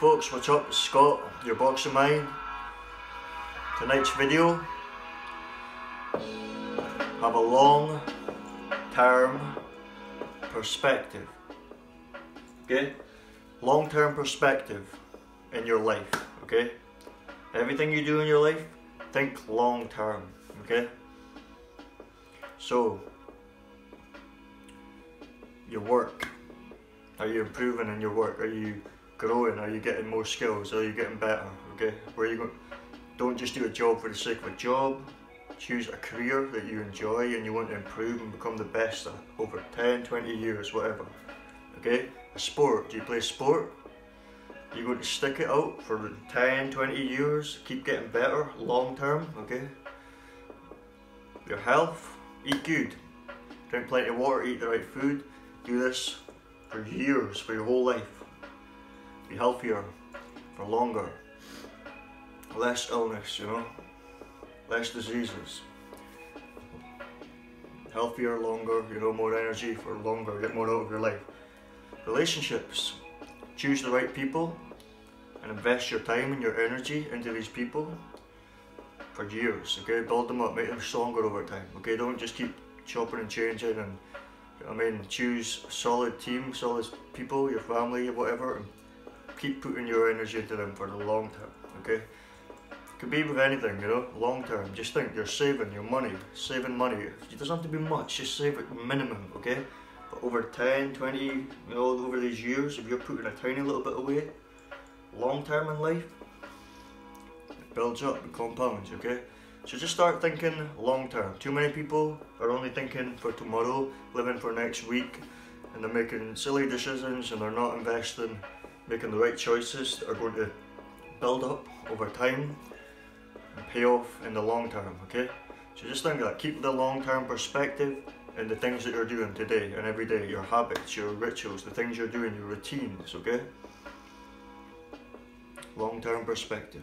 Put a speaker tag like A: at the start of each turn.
A: folks, what's up? It's Scott, your Boxing Mind. Tonight's video have a long term perspective. Okay? Long term perspective in your life. Okay? Everything you do in your life, think long term. Okay? So, your work. Are you improving in your work? Are you growing? Are you getting more skills? Are you getting better? Okay, where you going? Don't just do a job for the sake of a job. Choose a career that you enjoy and you want to improve and become the best at over 10, 20 years, whatever. Okay, a sport. Do you play sport? You're going to stick it out for 10, 20 years, keep getting better long term, okay? Your health, eat good. Drink plenty of water, eat the right food. Do this for years, for your whole life healthier for longer. Less illness, you know, less diseases. Healthier, longer, you know, more energy for longer, get more out of your life. Relationships. Choose the right people and invest your time and your energy into these people for years, okay? Build them up, make them stronger over time, okay? Don't just keep chopping and changing and I mean, choose solid team, solid people, your family, whatever, keep putting your energy into them for the long term, okay? Could be with anything, you know, long term. Just think you're saving your money, saving money. It doesn't have to be much, just save it minimum, okay? But over 10, 20, you know, over these years, if you're putting a tiny little bit away, long term in life, it builds up, it compounds, okay? So just start thinking long term. Too many people are only thinking for tomorrow, living for next week, and they're making silly decisions and they're not investing making the right choices that are going to build up over time and pay off in the long term, okay? So just think of that, keep the long term perspective in the things that you're doing today and every day, your habits, your rituals, the things you're doing, your routines, okay? Long term perspective.